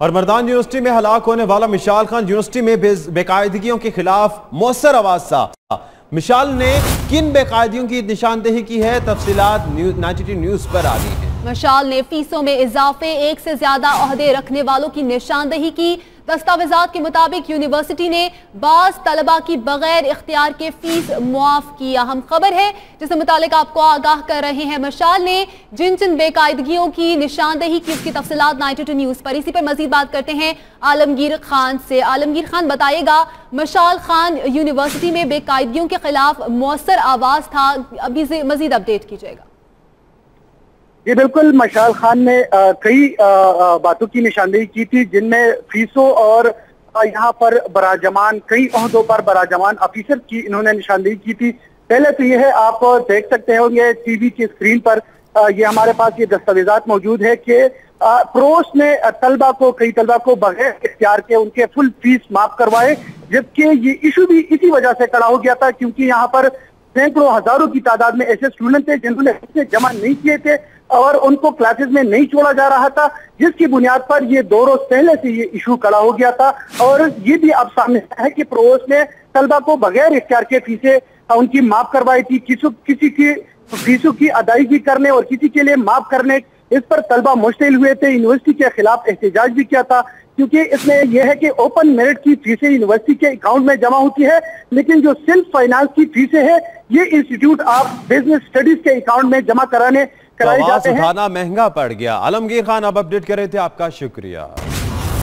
और मर्दान यूनिवर्सिटी में हलाक होने वाला मिशाल खान यूनिवर्सिटी में बेकायदगियों के खिलाफ मौसर आवाज़ सा मिशाल ने किन बेकायदियों की निशानदेही की है? तफसीलात न्यूज़ न्यूज़ पर आ गई है। मशाल ने फीसों में इजाफे, एक से ज़्यादा अहदे रखने वालों की निशानदही की। दस्तावेजात के मुताबिक यूनिवर्सिटी ने बास तलबा की बगैर इख्तियार के फ़ीस मुआफ की अहम खबर है, जिससे मुतालिक आपको आगाह कर रहे हैं, मशाल ने जिन जिन बेकायदगियों की निशानदेही की, उसकी तफसलात नाइनटी टू न्यूज़ पर। इसी पर मजीद बात करते हैं आलमगीर खान से। आलमगीर खान बताएगा मशाल खान यूनिवर्सिटी में बेकायदगियों के खिलाफ मौसर आवाज़ था। अभी मजीद अपडेट कीजिएगा। जी बिल्कुल मशाल खान ने कई बातों की निशानदेही की थी, जिनमें फीसों और यहाँ पर बराजमान, कई अहदों पर बराजमान ऑफिसर की इन्होंने निशानदेही की थी। पहले तो यह है, आप देख सकते होंगे टीवी की स्क्रीन पर ये हमारे पास ये दस्तावेजात मौजूद है कि प्रोस ने तलबा को, कई तलबा को बगैर इख्तियार के उनके फुल फ़ीस माफ़ करवाए, जबकि ये इशू भी इसी वजह से खड़ा हो गया था, क्योंकि यहाँ पर सैकड़ों हज़ारों की तादाद में ऐसे स्टूडेंट थे जिन्होंने जमा नहीं किए थे और उनको क्लासेस में नहीं छोड़ा जा रहा था, जिसकी बुनियाद पर ये दो रोज पहले से ये इशू खड़ा हो गया था। और ये भी अब सामने है कि प्रोवोस ने तलबा को बगैर इख्तियार के फीसें उनकी माफ़ करवाई थी। किसी किसी की फीसों की अदायगी करने और किसी के लिए माफ़ करने इस पर तलबा मुश्तिल हुए थे। यूनिवर्सिटी के खिलाफ एहतजाज भी किया था। क्योंकि इसमें यह है कि ओपन मेरिट की फीसें यूनिवर्सिटी के अकाउंट में जमा होती है लेकिन जो सेल्फ फाइनेंस की फीसें हैं ये इंस्टीट्यूट ऑफ़ बिज़नेस स्टडीज़ के अकाउंट में जमा कराने कराए जाते हैं। महँगा पड़ गया। आलमगीर खान अब अपडेट कर रहे थे आपका शुक्रिया।